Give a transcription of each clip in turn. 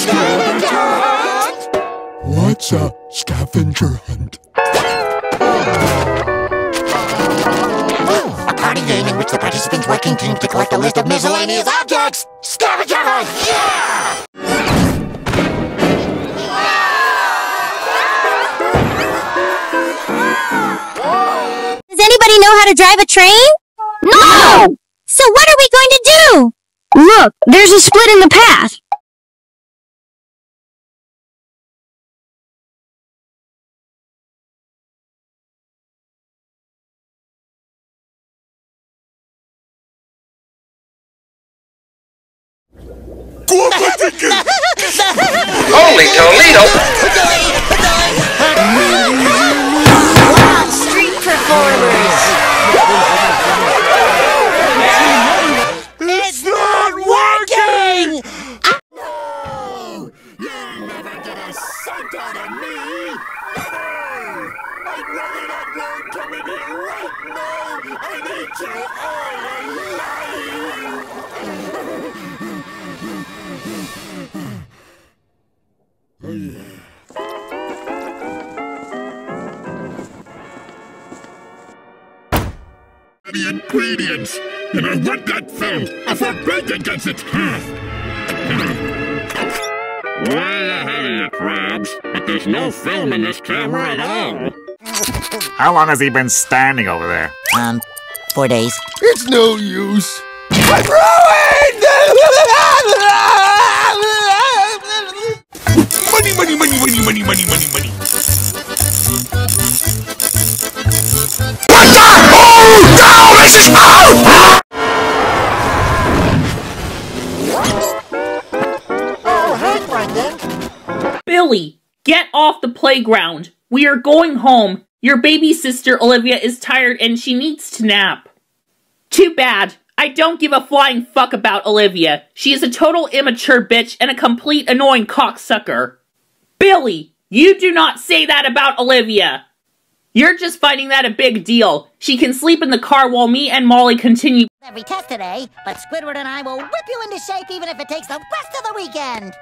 scavenger hunt? What's a scavenger hunt? A party game in which the participants work in teams to collect a list of miscellaneous objects. Scavenger hunt! Yeah! Does anybody know how to drive a train? No! So what are we going to do? Look, there's a split in the path. Holy Toledo! The ingredients, and I want that film before bacon gets its half. Way ahead of you, Krabs. But there's no film in this camera at all. How long has he been standing over there? Um, four days. It's no use. Money, Oh, no, this is out! Oh, hey, Brendan! Billy, get off the playground. We are going home. Your baby sister Olivia is tired and she needs to nap. Too bad. I don't give a flying fuck about Olivia. She is a total immature bitch and a complete annoying cocksucker. Billy, you do not say that about Olivia. You're just finding that a big deal. She can sleep in the car while me and Molly continue. Every test today, but Squidward and I will whip you into shape even if it takes the rest of the weekend!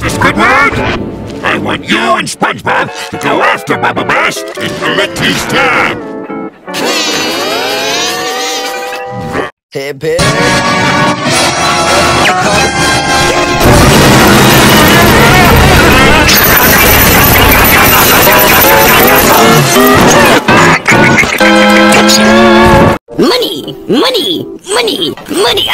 Squidward! I want you and SpongeBob to go after Baba Bass and collect his tab. Hip. Money! Money! Money! Money!